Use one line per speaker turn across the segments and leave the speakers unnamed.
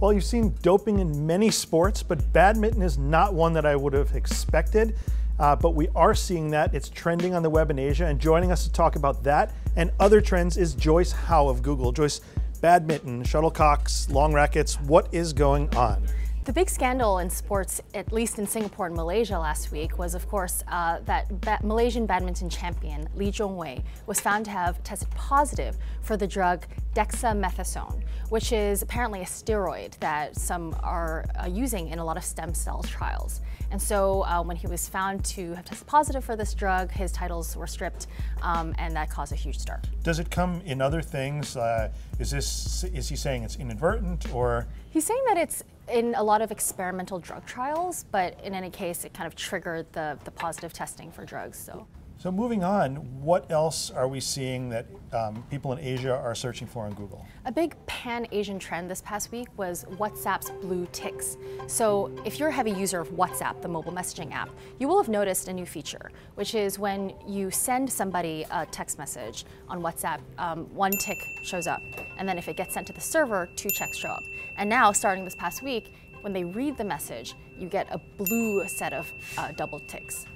Well, you've seen doping in many sports, but badminton is not one that I would have expected. Uh, but we are seeing that. It's trending on the web in Asia. And joining us to talk about that and other trends is Joyce Hau of Google. Joyce, badminton, shuttlecocks, long rackets, what is going on?
The big scandal in sports, at least in Singapore and Malaysia last week, was of course uh, that ba Malaysian badminton champion Lee Chong Wei was found to have tested positive for the drug dexamethasone, which is apparently a steroid that some are uh, using in a lot of stem cell trials. And so uh, when he was found to have tested positive for this drug, his titles were stripped, um, and that caused a huge stir.
Does it come in other things? Uh, is this is he saying it's inadvertent or?
He's saying that it's in a lot of experimental drug trials, but in any case, it kind of triggered the, the positive testing for drugs. So.
So moving on, what else are we seeing that um, people in Asia are searching for on Google?
A big pan-Asian trend this past week was WhatsApp's blue ticks. So if you're a heavy user of WhatsApp, the mobile messaging app, you will have noticed a new feature, which is when you send somebody a text message on WhatsApp, um, one tick shows up. And then if it gets sent to the server, two checks show up. And now, starting this past week, when they read the message, you get a blue set of uh, double ticks.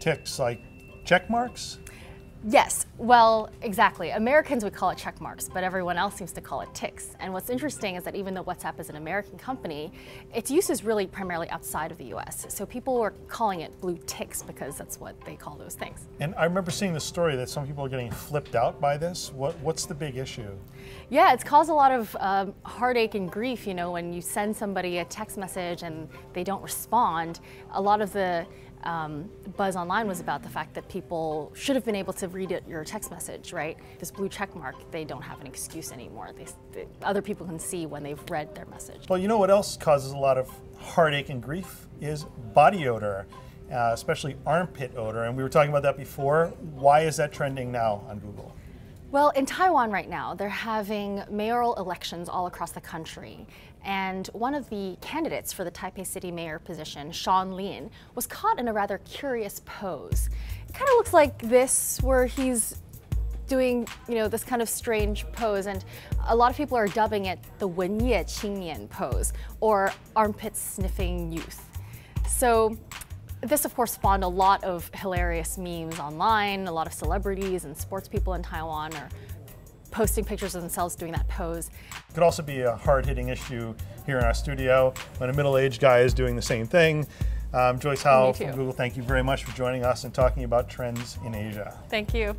Ticks, like check marks?
Yes, well, exactly. Americans would call it check marks, but everyone else seems to call it ticks. And what's interesting is that even though WhatsApp is an American company, its use is really primarily outside of the US. So people are calling it blue ticks because that's what they call those things.
And I remember seeing the story that some people are getting flipped out by this. What, what's the big issue?
Yeah, it's caused a lot of um, heartache and grief, you know, when you send somebody a text message and they don't respond. A lot of the um, buzz online was about the fact that people should have been able to read it, your text message, right? This blue check mark, they don't have an excuse anymore. They, they, other people can see when they've read their message.
Well, you know what else causes a lot of heartache and grief is body odor, uh, especially armpit odor. And we were talking about that before. Why is that trending now on Google?
Well, in Taiwan right now, they're having mayoral elections all across the country. And one of the candidates for the Taipei City Mayor position, Sean Lien, was caught in a rather curious pose. It kind of looks like this, where he's doing, you know, this kind of strange pose, and a lot of people are dubbing it the Wenye Qingnian pose, or armpit sniffing youth. So this, of course, spawned a lot of hilarious memes online. A lot of celebrities and sports people in Taiwan are posting pictures of themselves doing that pose.
It could also be a hard-hitting issue here in our studio when a middle-aged guy is doing the same thing. Um, Joyce Hau from Google, thank you very much for joining us and talking about trends in Asia.
Thank you.